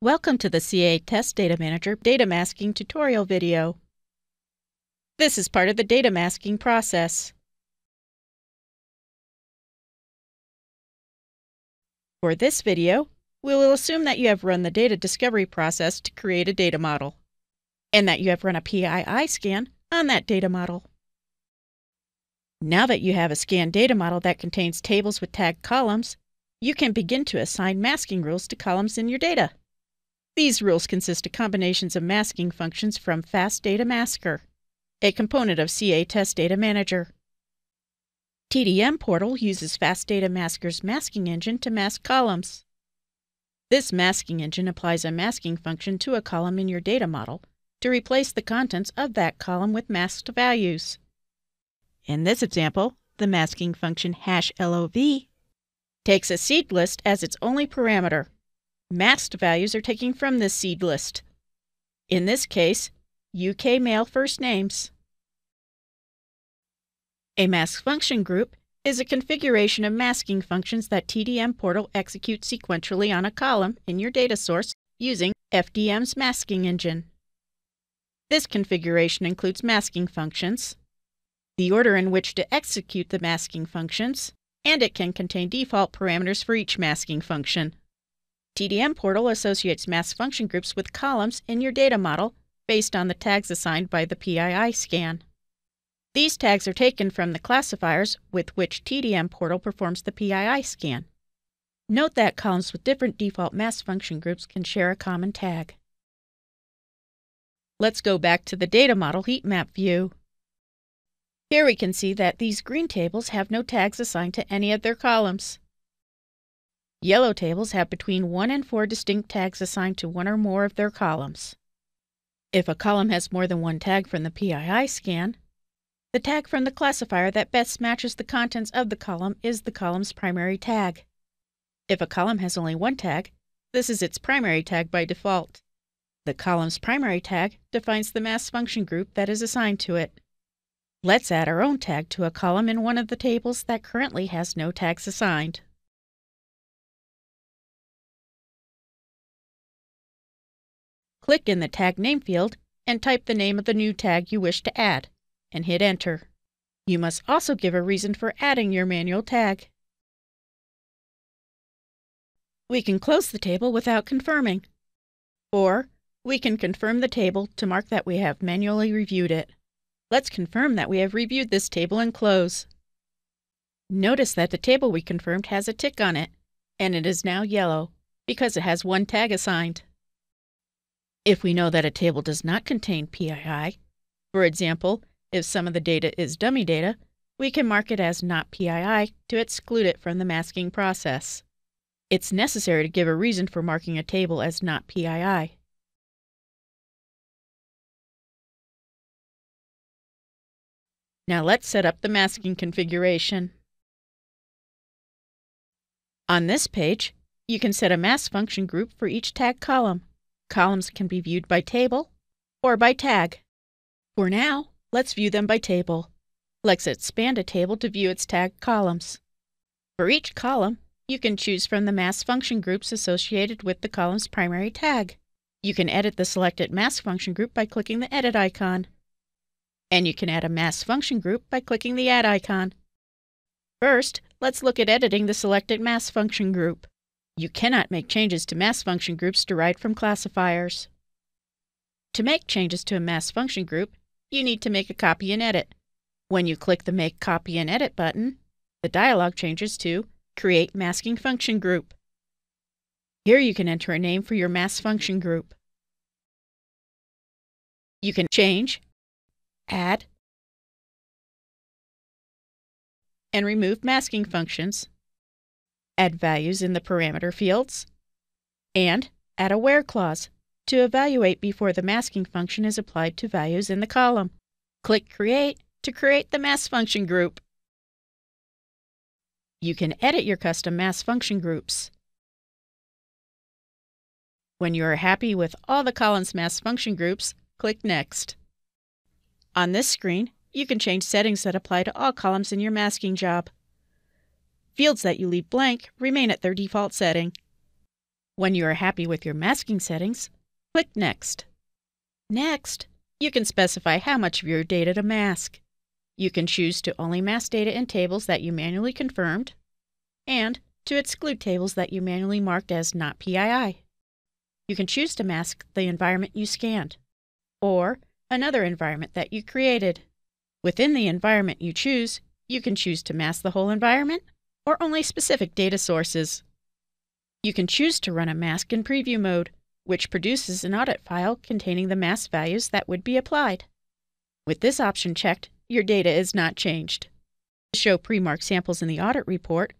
Welcome to the CA Test Data Manager data masking tutorial video. This is part of the data masking process. For this video, we will assume that you have run the data discovery process to create a data model, and that you have run a PII scan on that data model. Now that you have a scanned data model that contains tables with tagged columns, you can begin to assign masking rules to columns in your data. These rules consist of combinations of masking functions from Fast Data Masker, a component of CA Test Data Manager. TDM Portal uses Fast Data Masker's masking engine to mask columns. This masking engine applies a masking function to a column in your data model to replace the contents of that column with masked values. In this example, the masking function hash LOV takes a seed list as its only parameter Masked values are taken from this seed list. In this case, UK male first names. A mask function group is a configuration of masking functions that TDM Portal executes sequentially on a column in your data source using FDM's masking engine. This configuration includes masking functions, the order in which to execute the masking functions, and it can contain default parameters for each masking function. TDM Portal associates mask function groups with columns in your data model based on the tags assigned by the PII scan. These tags are taken from the classifiers with which TDM Portal performs the PII scan. Note that columns with different default mask function groups can share a common tag. Let's go back to the data model heat map view. Here we can see that these green tables have no tags assigned to any of their columns. Yellow tables have between one and four distinct tags assigned to one or more of their columns. If a column has more than one tag from the PII scan, the tag from the classifier that best matches the contents of the column is the column's primary tag. If a column has only one tag, this is its primary tag by default. The column's primary tag defines the mask function group that is assigned to it. Let's add our own tag to a column in one of the tables that currently has no tags assigned. Click in the Tag Name field and type the name of the new tag you wish to add, and hit Enter. You must also give a reason for adding your manual tag. We can close the table without confirming, or we can confirm the table to mark that we have manually reviewed it. Let's confirm that we have reviewed this table and close. Notice that the table we confirmed has a tick on it, and it is now yellow because it has one tag assigned. If we know that a table does not contain PII, for example, if some of the data is dummy data, we can mark it as not PII to exclude it from the masking process. It's necessary to give a reason for marking a table as not PII. Now let's set up the masking configuration. On this page, you can set a mask function group for each tag column. Columns can be viewed by table or by tag. For now, let's view them by table. Let's expand a table to view its tag columns. For each column, you can choose from the mask function groups associated with the column's primary tag. You can edit the selected mask function group by clicking the Edit icon. And you can add a mask function group by clicking the Add icon. First, let's look at editing the selected mask function group. You cannot make changes to mask function groups derived from classifiers. To make changes to a mask function group, you need to make a copy and edit. When you click the Make Copy and Edit button, the dialog changes to Create Masking Function Group. Here you can enter a name for your mask function group. You can change, add, and remove masking functions add values in the parameter fields, and add a where clause to evaluate before the masking function is applied to values in the column. Click Create to create the mask function group. You can edit your custom mask function groups. When you are happy with all the columns mask function groups, click Next. On this screen, you can change settings that apply to all columns in your masking job. Fields that you leave blank remain at their default setting. When you are happy with your masking settings, click Next. Next, you can specify how much of your data to mask. You can choose to only mask data in tables that you manually confirmed and to exclude tables that you manually marked as not PII. You can choose to mask the environment you scanned or another environment that you created. Within the environment you choose, you can choose to mask the whole environment or only specific data sources. You can choose to run a mask in preview mode, which produces an audit file containing the mask values that would be applied. With this option checked, your data is not changed. To show pre-marked samples in the audit report,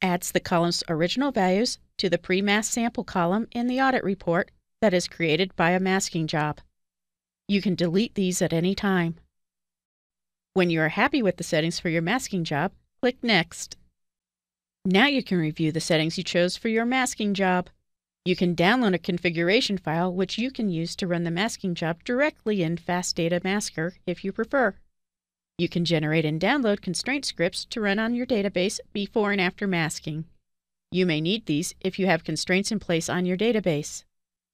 adds the column's original values to the pre-mask sample column in the audit report that is created by a masking job. You can delete these at any time. When you are happy with the settings for your masking job, click Next. Now you can review the settings you chose for your masking job. You can download a configuration file which you can use to run the masking job directly in Fast Data Masker if you prefer. You can generate and download constraint scripts to run on your database before and after masking. You may need these if you have constraints in place on your database.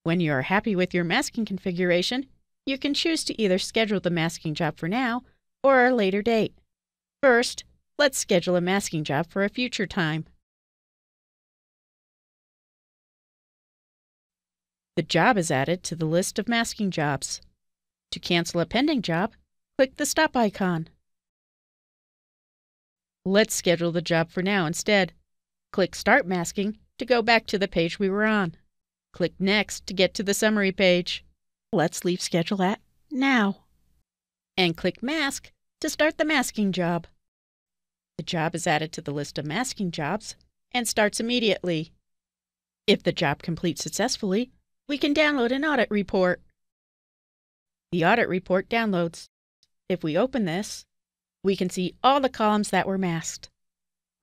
When you are happy with your masking configuration, you can choose to either schedule the masking job for now or a later date. First, let's schedule a masking job for a future time. The job is added to the list of masking jobs. To cancel a pending job, click the stop icon. Let's schedule the job for now instead. Click Start Masking to go back to the page we were on. Click Next to get to the summary page. Let's leave Schedule at Now. And click Mask to start the masking job. The job is added to the list of masking jobs and starts immediately. If the job completes successfully, we can download an audit report. The audit report downloads. If we open this, we can see all the columns that were masked.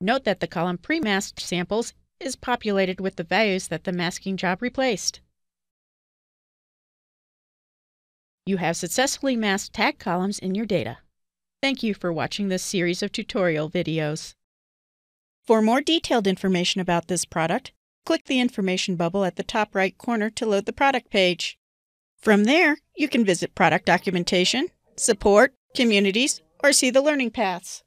Note that the column pre-masked samples is populated with the values that the masking job replaced. You have successfully masked tag columns in your data. Thank you for watching this series of tutorial videos. For more detailed information about this product, click the information bubble at the top right corner to load the product page. From there, you can visit product documentation, support, communities, or see the learning paths.